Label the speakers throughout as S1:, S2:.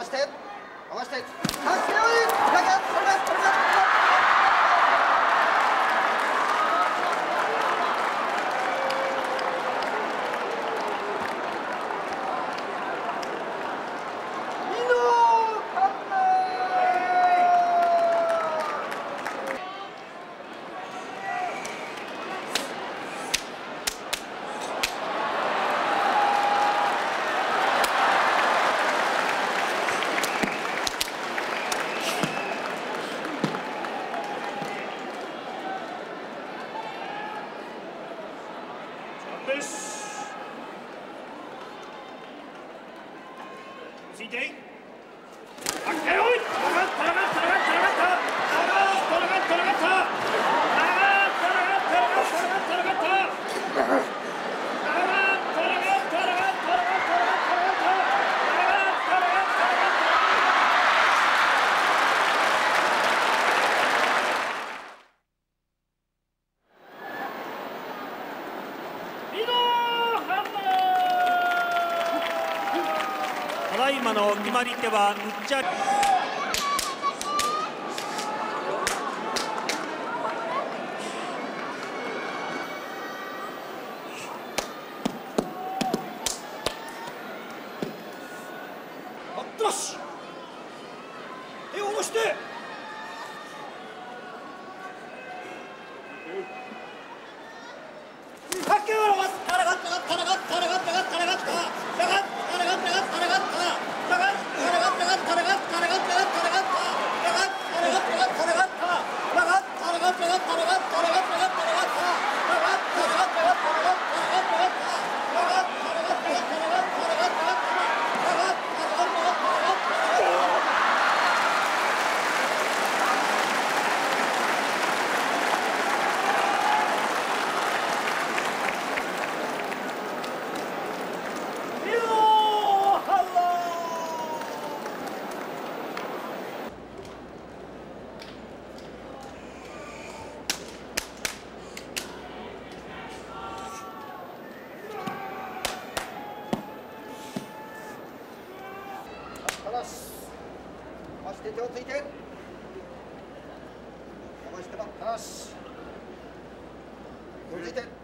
S1: 回して回してタッチを
S2: いっそれそれ Miss. Is he date? 今の決まり手はうっちゃり。
S1: 待っます。伸ばして手をついて伸ばしてば離し手をついて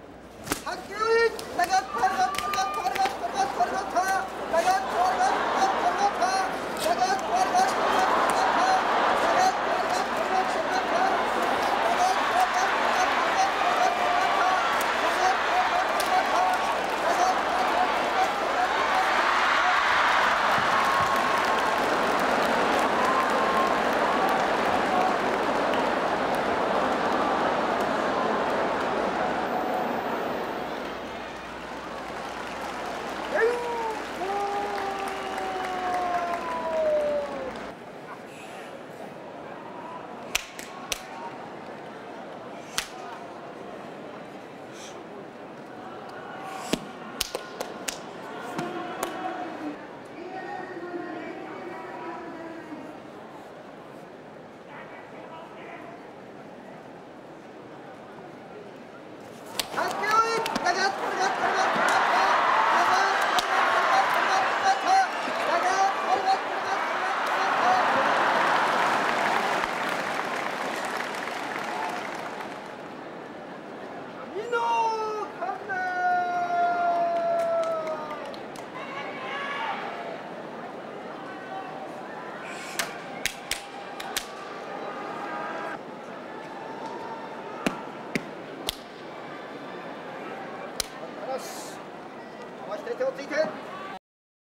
S1: 手をついて。